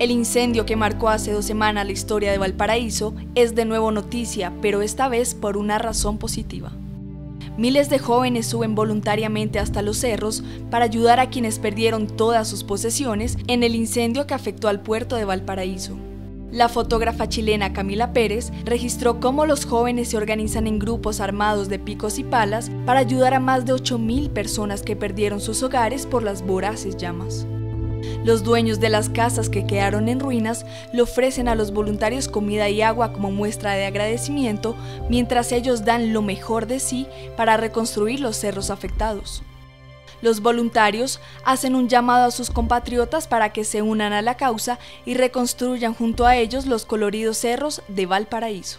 El incendio que marcó hace dos semanas la historia de Valparaíso es de nuevo noticia, pero esta vez por una razón positiva. Miles de jóvenes suben voluntariamente hasta los cerros para ayudar a quienes perdieron todas sus posesiones en el incendio que afectó al puerto de Valparaíso. La fotógrafa chilena Camila Pérez registró cómo los jóvenes se organizan en grupos armados de picos y palas para ayudar a más de 8.000 personas que perdieron sus hogares por las voraces llamas. Los dueños de las casas que quedaron en ruinas le ofrecen a los voluntarios comida y agua como muestra de agradecimiento, mientras ellos dan lo mejor de sí para reconstruir los cerros afectados. Los voluntarios hacen un llamado a sus compatriotas para que se unan a la causa y reconstruyan junto a ellos los coloridos cerros de Valparaíso.